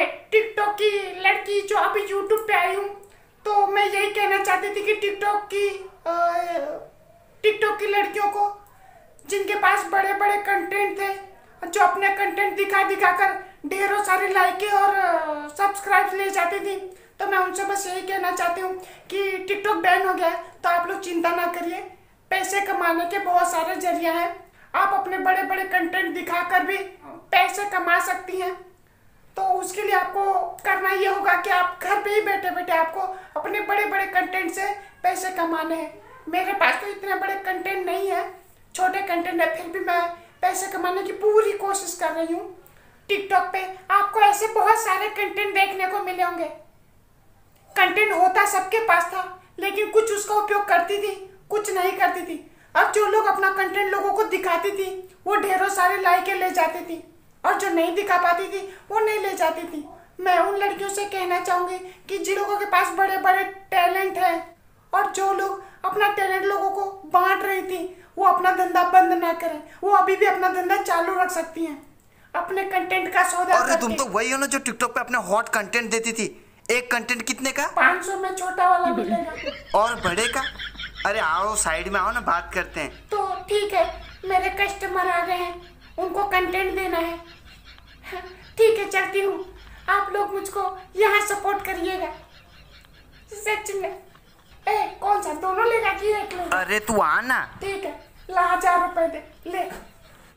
कि जो अभी यूट्यूब पे आई हूँ तो मैं यही कहना चाहती थी कि टिकटॉक की टिकटॉक की लड़कियों को, जिनके पास बड़े बड़े कंटेंट थे, जो अपने कंटेंट दिखा दिखा कर ढेरों सारी लाइकें और सब्सक्राइब ले जाती थी तो मैं उनसे बस यही कहना चाहती हूँ कि टिकटॉक बैन हो गया तो आप लोग चिंता ना करिए, पैसे कमाने के बहुत सारे ज़रिया हैं, आप अपने बड़े बड़े कंटेंट दिखाकर भी पैसे कमा सकती हैं तो उसके लिए आपको करना ये होगा कि आप घर पे ही बैठे बैठे आपको अपने बड़े बड़े कंटेंट से पैसे कमाने हैं। मेरे पास तो इतने बड़े कंटेंट नहीं है, छोटे कंटेंट है, फिर भी मैं पैसे कमाने की पूरी कोशिश कर रही हूँ। टिकटॉक पे आपको ऐसे बहुत सारे कंटेंट देखने को मिले होंगे। कंटेंट होता सबके पास था, लेकिन कुछ उसका उपयोग करती थी, कुछ नहीं करती थी। अब जो लोग अपना कंटेंट लोगों को दिखाती थी, वो ढेरों सारे लाइकें ले जाती थी, और जो नहीं दिखा पाती थी, वो नहीं ले जाती थी। मैं उन लड़कियों से कहना चाहूँगी कि जिन लोगों के पास बड़े बड़े टैलेंट है और जो लोग अपना टैलेंट लोगों को बांट रही थी वो अपना धंधा बंद ना करें। वो अभी भी अपना धंधा चालू रख सकती हैं। अपने कंटेंट का सौदा अरे तुम तो वही हो ना जो टिकटॉक पे अपने हॉट कंटेंट देती थी। एक कंटेंट कितने का? पाँच सौ में छोटा वाला मिलेगा। और बड़े का? अरे आओ साइड में आओ ना बात करते हैं। तो ठीक है मेरे कस्टमर आ गए हैं। उनको कंटेंट देना है। ठीक है चलती हूँ। आप लोग मुझको यहाँ सपोर्ट करिएगा। सच में। ए कौन सा? दोनों लेगा कि एक लेगा? अरे तू आना ठीक है ला हज़ार रुपए दे। ले।